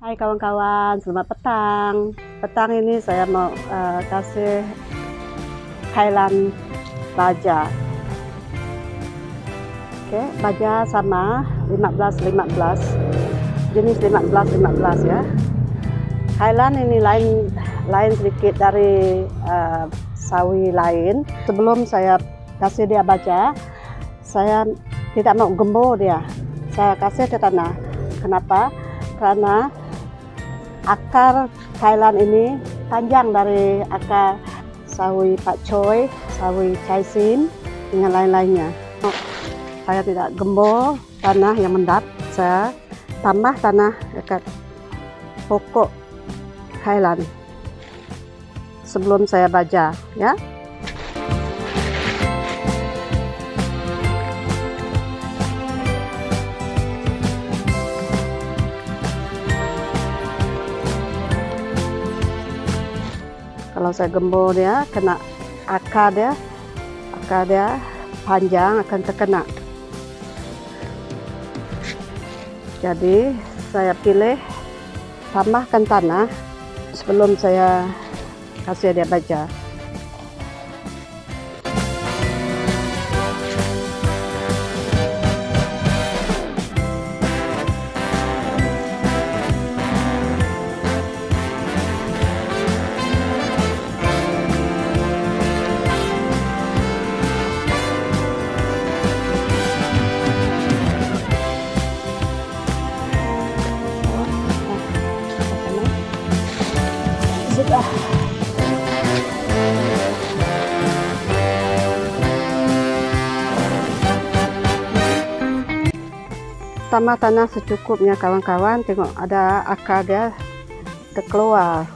Hai kawan-kawan, selamat petang. Petang ini saya mau uh, kasih kailan baja. Oke, baja sama 15 15. Jenis 15 15 ya. Kailan ini lain lain sedikit dari uh, sawi lain. Sebelum saya kasih dia baja, saya tidak mau gembur dia. Saya kasih ke tanah. Kenapa? Karena akar Thailand ini panjang dari akar sawi Pak Choi, sawi Chai Sin, dengan lain-lainnya. Saya tidak gembol tanah yang mendap, saya tambah tanah dekat pokok Thailand sebelum saya baca ya. Kalau saya gembur dia kena akar dia akar dia panjang akan terkena. Jadi saya pilih tambahkan tanah sebelum saya kasih dia baca tambah tanah secukupnya kawan-kawan. Tengok ada akar dia terkeluar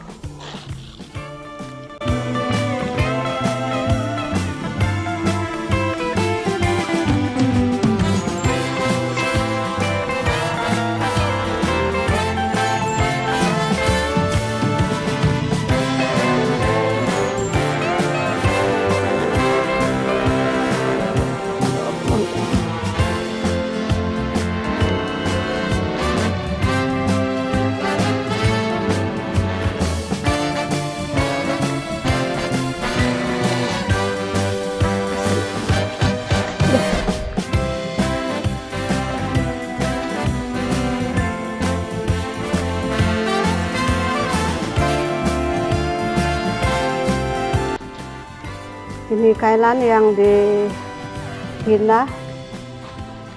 ini kailan yang dihina.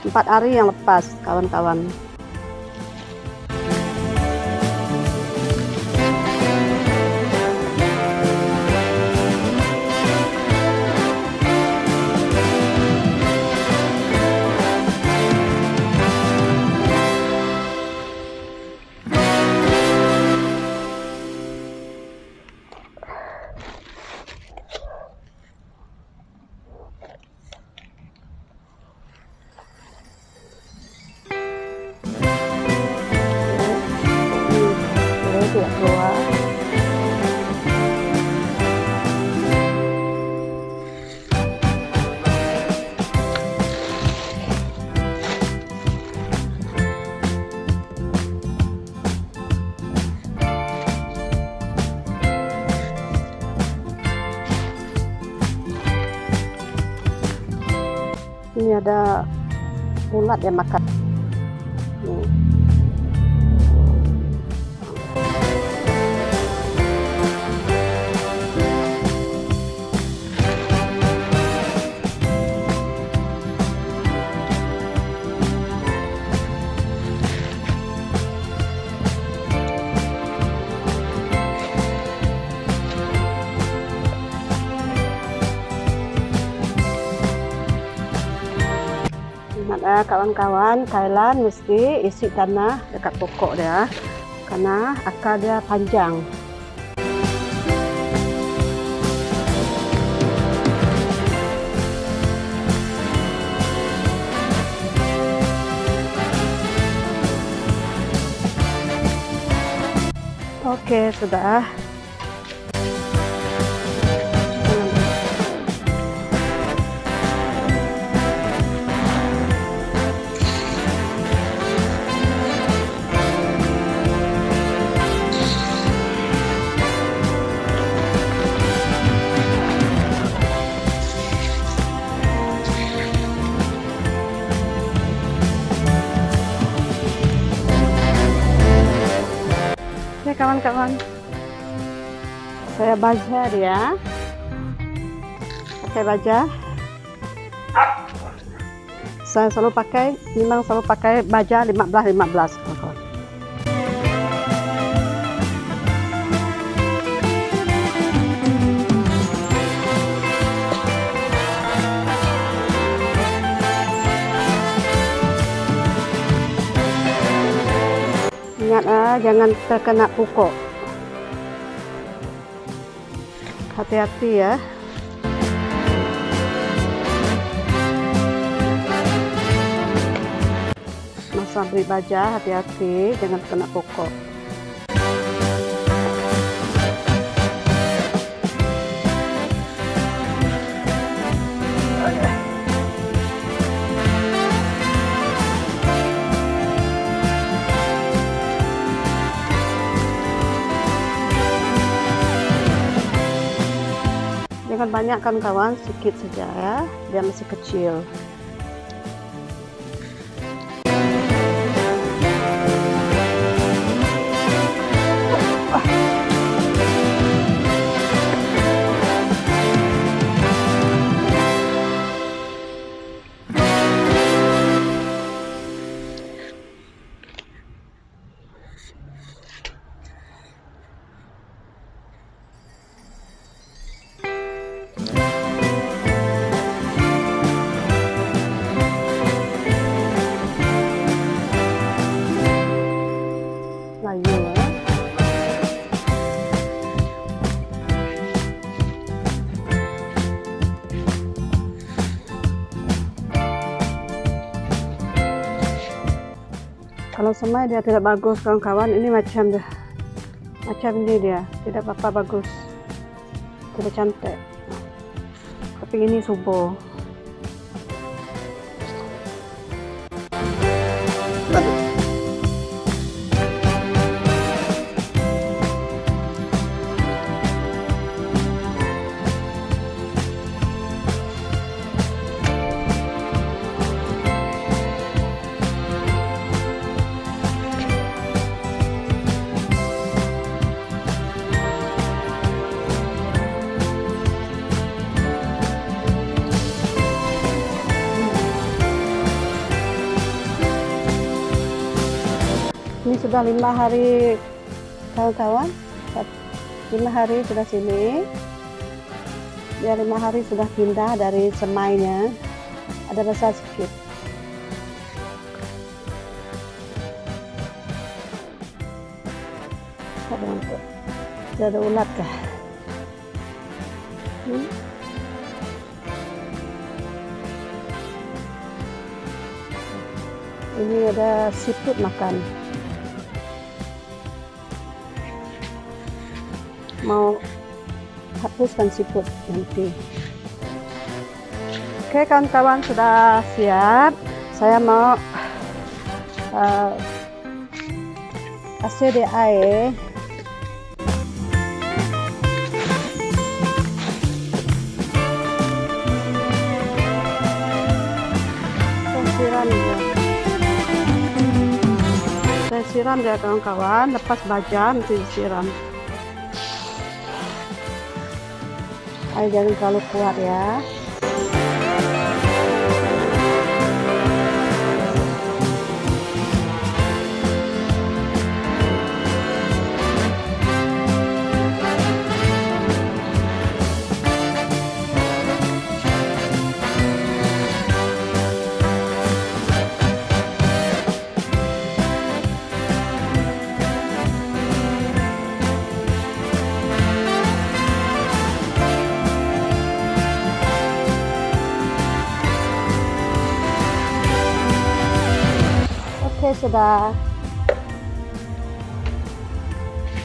Empat hari yang lepas kawan-kawan ada ulat yang makan kawan-kawan, Thailand mesti isi tanah dekat pokok dia karena akar dia panjang. Oke, sudah. Baca dia. Pakai baja. Saya selalu pakai, memang selalu pakai baja 15 15 kawan-kawan. Ingat ah, jangan terkena pukul. Hati-hati ya. Masa beli baja, hati-hati, jangan kena pokok. Jangan banyak kan kawan, sedikit saja ya, dia masih kecil. Kalau semai dia tidak bagus kawan-kawan, ini macam dia, macam ini dia, tidak apa-apa bagus, tidak cantik. Tapi ini subur. Sudah lima hari kawan-kawan, lima hari sudah sini. Dia lima hari sudah pindah dari semainya, ada besar sedikit. Untuk, ada ulat kah? Hmm? Ini ada siput makan. Mau hapuskan siput nanti. Oke kawan-kawan sudah siap. Saya mau uh, kasih di air. Siram dia. Saya siram dia kawan-kawan. Lepas baja nanti disiram. Air jangan terlalu kuat ya sudah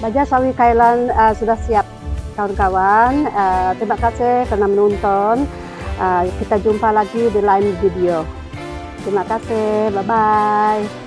Baja sawi Kailan uh, sudah siap kawan-kawan. Uh, terima kasih karena menonton. Uh, kita jumpa lagi di lain video. Terima kasih. Bye bye.